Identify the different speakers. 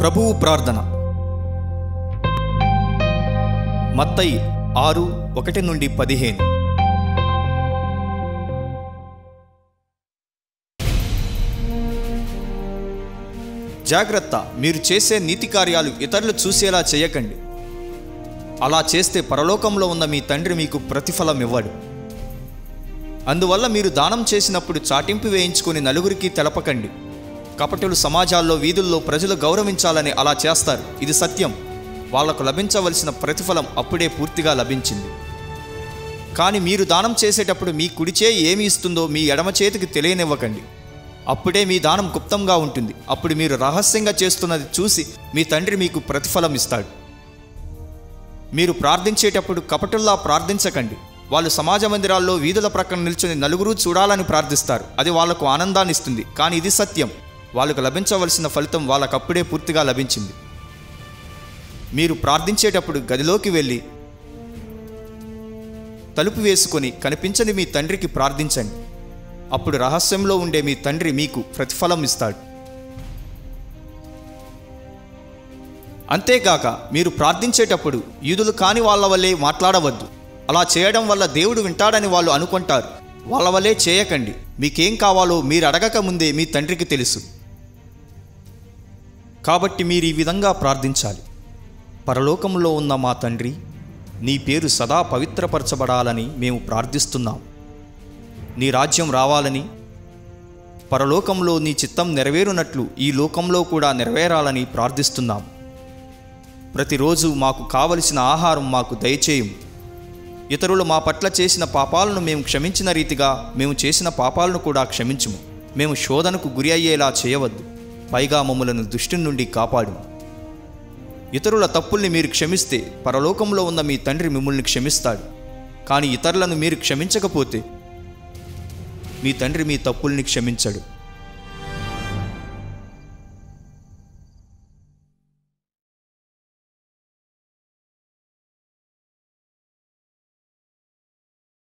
Speaker 1: ప్రభువు ప్రార్థన. మత్తయి ఆరు ఒకటి నుండి పదిహేను. జాగ్రత్త మీరు చేసే నీతి కార్యాలు ఇతరులు చూసేలా చేయకండి. అలా చేస్తే పరలోకంలో ఉన్న మీ తండ్రి మీకు ప్రతిఫలం ఇవ్వడు. అందువల్ల మీరు దానం చేసినప్పుడు చాటింపు వేయించుకొని నలుగురికి తెలపకండి. కపటులు సమాజాల్లో వీధుల్లో ప్రజలు గౌరవించాలని అలా చేస్తారు. ఇది సత్యం. వాళ్ళకు లభించవలసిన ప్రతిఫలం అప్పుడే పూర్తిగా లభించింది. కానీ మీరు దానం చేసేటప్పుడు మీ కుడిచే ఏమి ఇస్తుందో మీ ఎడమ చేతికి తెలియనివ్వకండి. అప్పుడే మీ దానం గుప్తంగా ఉంటుంది. అప్పుడు మీరు రహస్యంగా చేస్తున్నది చూసి మీ తండ్రి మీకు ప్రతిఫలం ఇస్తాడు. మీరు ప్రార్థించేటప్పుడు కపటుల్లా ప్రార్థించకండి. వాళ్ళు సమాజ మందిరాల్లో వీధుల ప్రక్కన నిల్చుని నలుగురు చూడాలని ప్రార్థిస్తారు. అది వాళ్ళకు ఆనందాన్ని ఇస్తుంది కానీ ఇది సత్యం. వాళ్ళకు లభించవలసిన ఫలితం వాళ్ళకప్పుడే పూర్తిగా లభించింది. మీరు ప్రార్థించేటప్పుడు గదిలోకి వెళ్ళి తలుపు వేసుకొని కనిపించని మీ తండ్రికి ప్రార్థించండి. అప్పుడు రహస్యంలో ఉండే మీ తండ్రి మీకు ప్రతిఫలం ఇస్తాడు. అంతేగాక మీరు ప్రార్థించేటప్పుడు యూదులు కాని వాళ్ళ వల్లే మాట్లాడవద్దు. అలా చేయడం వల్ల దేవుడు వింటాడని వాళ్ళు అనుకుంటారు. వాళ్ళ వల్లే చేయకండి. మీకేం కావాలో మీరు అడగక ముందే మీ తండ్రికి తెలుసు. కాబట్టి మీరు ఈ విధంగా ప్రార్థించాలి. పరలోకంలో ఉన్న మా తండ్రి నీ పేరు సదా పవిత్రపరచబడాలని మేము ప్రార్థిస్తున్నాం. నీ రాజ్యం రావాలని పరలోకంలో నీ చిత్తం నెరవేరునట్లు ఈ లోకంలో కూడా నెరవేరాలని ప్రార్థిస్తున్నాం. ప్రతిరోజు మాకు కావలసిన ఆహారం మాకు దయచేయం ఇతరులు మా పట్ల చేసిన పాపాలను మేము క్షమించిన రీతిగా మేము చేసిన పాపాలను కూడా క్షమించుము. మేము శోధనకు గురి అయ్యేలా చేయవద్దు. పైగా మమ్మలను దుష్టి నుండి కాపాడు. ఇతరుల తప్పుల్ని మీరు క్షమిస్తే పరలోకంలో ఉన్న మీ తండ్రి మిమ్మల్ని క్షమిస్తాడు. కానీ ఇతరులను మీరు క్షమించకపోతే మీ తండ్రి మీ తప్పుల్ని క్షమించడు.